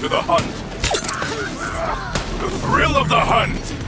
to the hunt. The thrill of the hunt.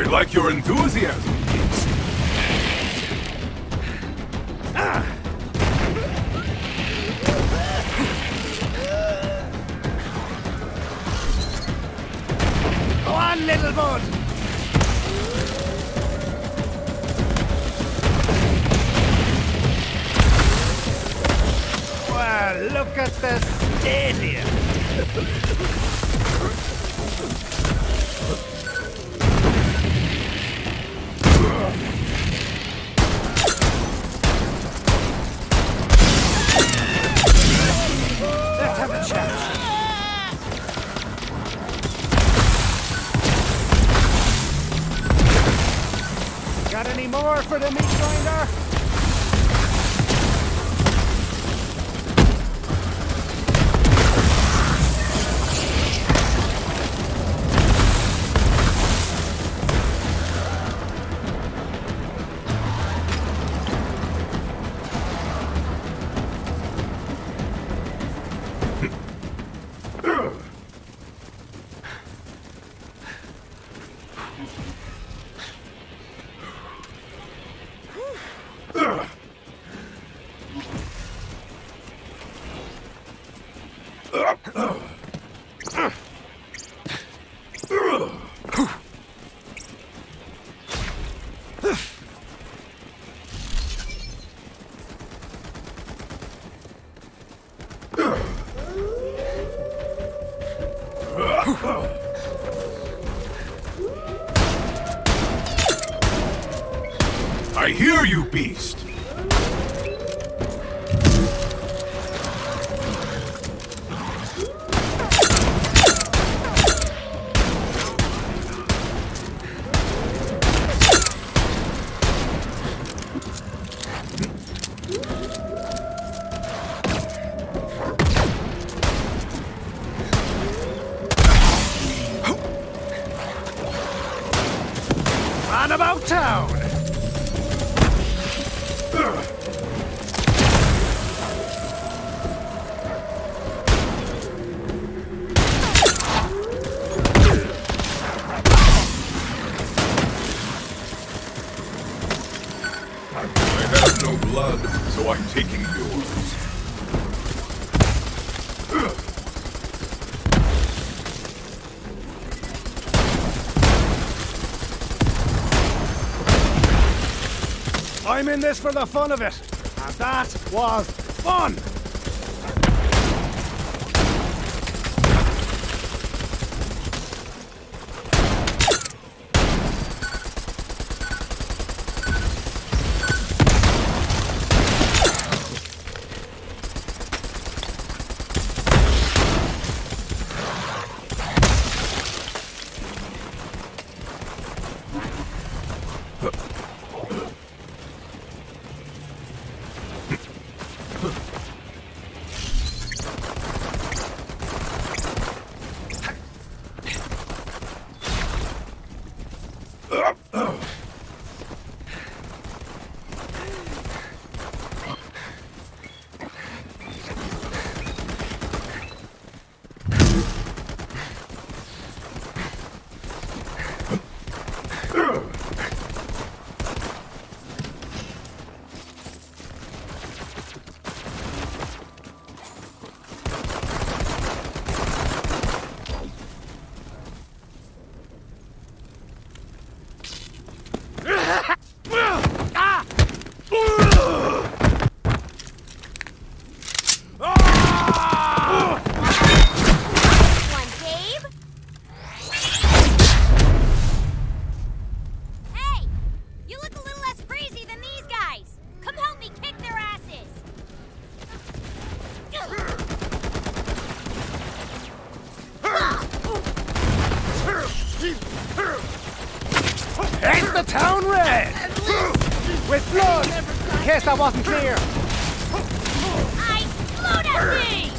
I like your enthusiasm. Go on, little bud! Well, look at the stadium. For the meat grinder? I hear you, beast. About town! I I'm in this for the fun of it. And that was fun! That wasn't clear. I float at thing!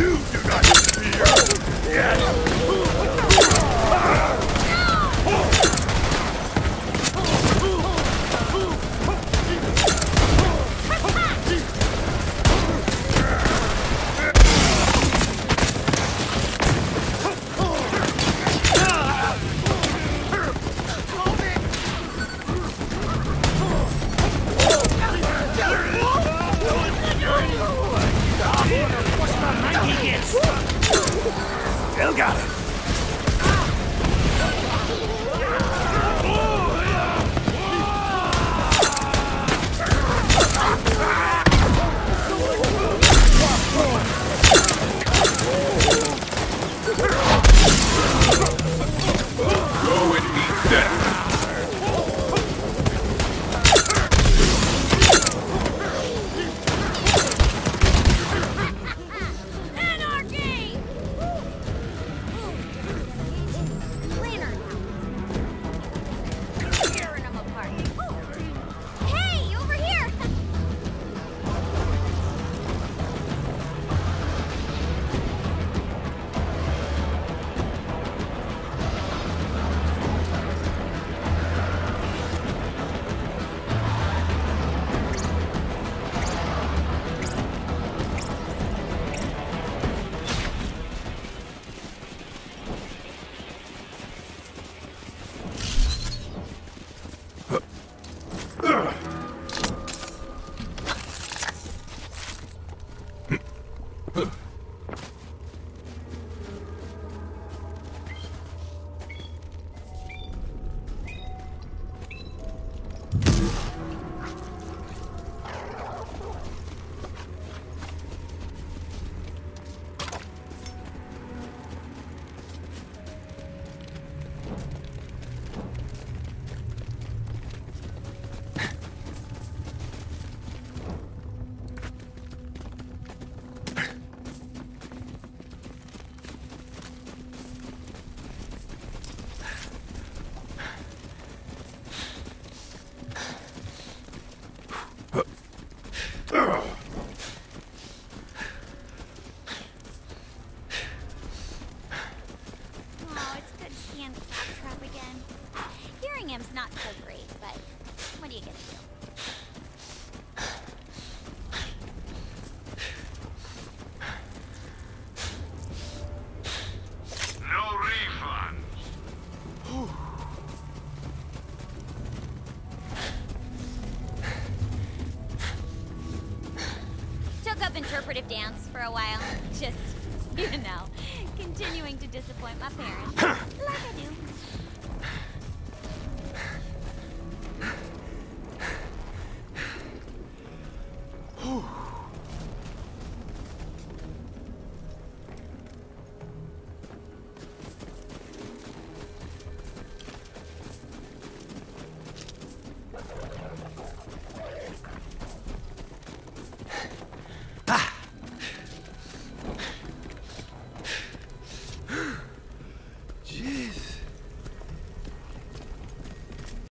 You do not fear! Yes! Dance for a while. Just, you know, continuing to disappoint my parents. like I do.